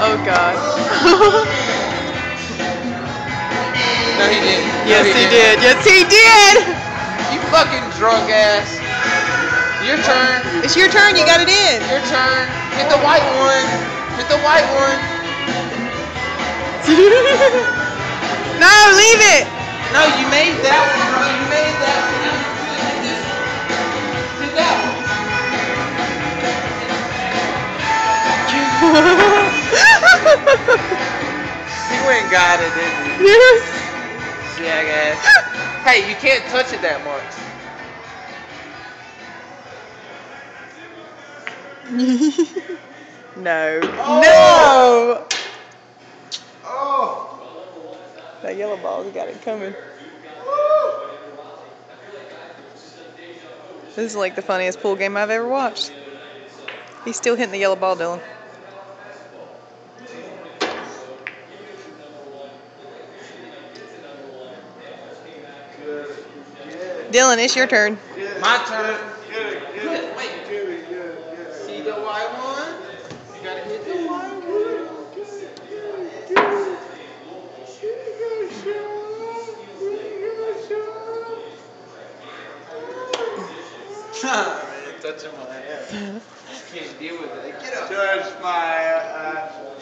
Oh God. No, he didn't. No, yes, he didn't. did. Yes, he did. You fucking drunk ass. Your turn. It's your turn. You got it in. Your turn. Hit the white one. Hit the white one. no, leave it. No, you made that one. You made got it, didn't he? yes. Jackass. Hey, you can't touch it that much. no. Oh. No. Oh. That yellow ball's got it coming. This is like the funniest pool game I've ever watched. He's still hitting the yellow ball, Dylan. Dylan, it's your turn. My turn. Good. Wait. See the white one? You gotta hit the white one. Touching my ass. Can't deal with it. Get up. Touch my uh,